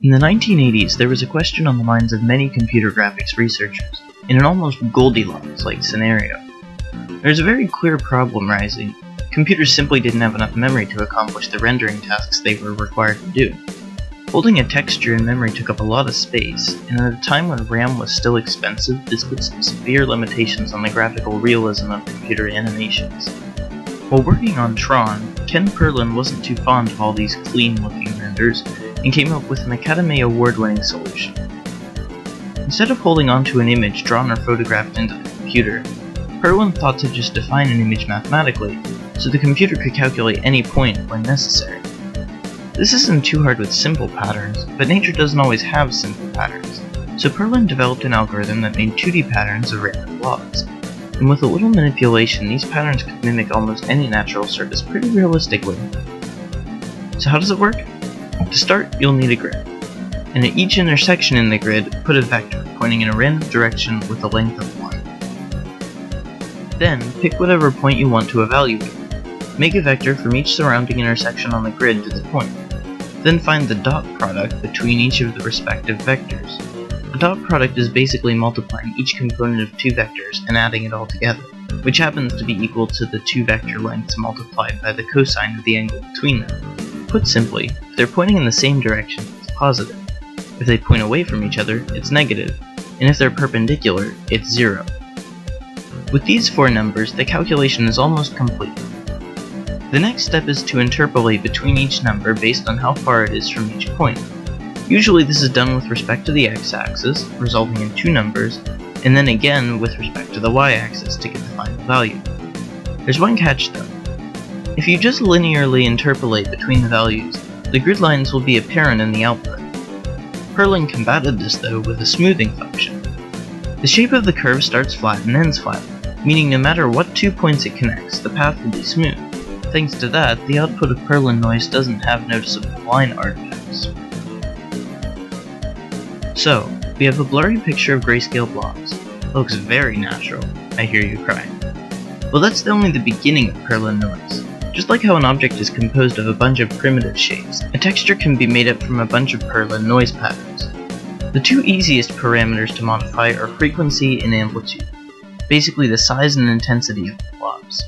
In the 1980s, there was a question on the minds of many computer graphics researchers, in an almost Goldilocks-like scenario. There was a very clear problem rising. Computers simply didn't have enough memory to accomplish the rendering tasks they were required to do. Holding a texture in memory took up a lot of space, and at a time when RAM was still expensive, this put some severe limitations on the graphical realism of computer animations. While working on Tron, Ken Perlin wasn't too fond of all these clean-looking renders, and came up with an Academy Award-winning solution. Instead of holding onto an image drawn or photographed into the computer, Perlin thought to just define an image mathematically, so the computer could calculate any point when necessary. This isn't too hard with simple patterns, but nature doesn't always have simple patterns, so Perlin developed an algorithm that made 2D patterns of random blobs. And with a little manipulation, these patterns could mimic almost any natural surface pretty realistically. So how does it work? To start, you'll need a grid. And at each intersection in the grid, put a vector pointing in a random direction with a length of 1. Then, pick whatever point you want to evaluate. Make a vector from each surrounding intersection on the grid to the point. Then find the dot product between each of the respective vectors. A dot product is basically multiplying each component of two vectors and adding it all together, which happens to be equal to the two vector lengths multiplied by the cosine of the angle between them. Put simply, if they're pointing in the same direction, it's positive. If they point away from each other, it's negative, and if they're perpendicular, it's zero. With these four numbers, the calculation is almost complete. The next step is to interpolate between each number based on how far it is from each point. Usually this is done with respect to the x-axis, resulting in two numbers, and then again with respect to the y-axis to get the final value. There's one catch though. If you just linearly interpolate between the values, the grid lines will be apparent in the output. Perlin combated this though with a smoothing function. The shape of the curve starts flat and ends flat, meaning no matter what two points it connects, the path will be smooth. Thanks to that, the output of Perlin noise doesn't have noticeable line artifacts. So, we have a blurry picture of grayscale blobs. It looks very natural, I hear you cry. Well that's only the beginning of Perlin noise. Just like how an object is composed of a bunch of primitive shapes, a texture can be made up from a bunch of Perlin noise patterns. The two easiest parameters to modify are frequency and amplitude, basically the size and intensity of the blobs.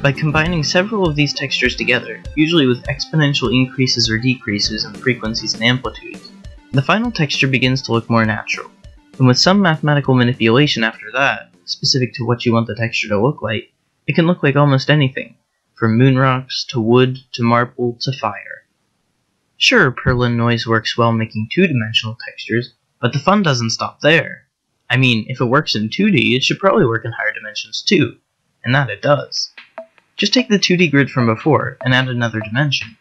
By combining several of these textures together, usually with exponential increases or decreases in frequencies and amplitudes, the final texture begins to look more natural, and with some mathematical manipulation after that, specific to what you want the texture to look like, it can look like almost anything, from moon rocks to wood to marble to fire. Sure, Perlin noise works well making two-dimensional textures, but the fun doesn't stop there. I mean, if it works in 2D, it should probably work in higher dimensions too, and that it does. Just take the 2D grid from before and add another dimension.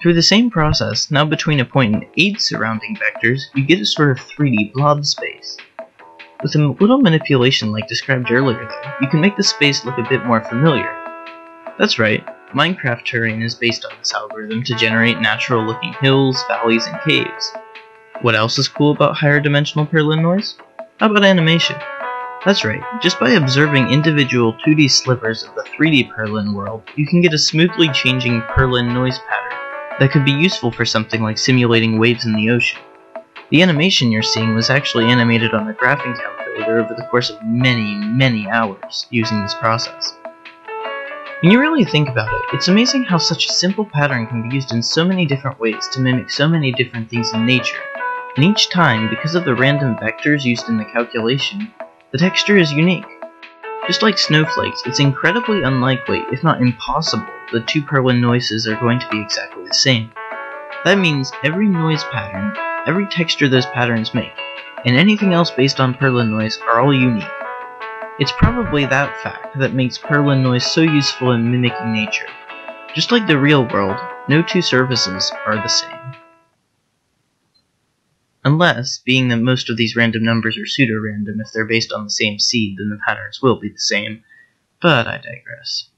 Through the same process, now between a point and eight surrounding vectors, you get a sort of 3D blob space. With a little manipulation like described earlier though, you can make the space look a bit more familiar. That's right, Minecraft terrain is based on this algorithm to generate natural looking hills, valleys, and caves. What else is cool about higher dimensional Perlin noise? How about animation? That's right, just by observing individual 2D slivers of the 3D Perlin world, you can get a smoothly changing Perlin noise pattern that could be useful for something like simulating waves in the ocean. The animation you're seeing was actually animated on a graphing calculator over the course of many, many hours using this process. When you really think about it, it's amazing how such a simple pattern can be used in so many different ways to mimic so many different things in nature, and each time, because of the random vectors used in the calculation, the texture is unique. Just like snowflakes, it's incredibly unlikely, if not impossible, that two Perlin noises are going to be exactly the same. That means every noise pattern, every texture those patterns make, and anything else based on Perlin noise are all unique. It's probably that fact that makes Perlin noise so useful in mimicking nature. Just like the real world, no two surfaces are the same. Unless, being that most of these random numbers are pseudo-random, if they're based on the same seed, then the patterns will be the same. But I digress.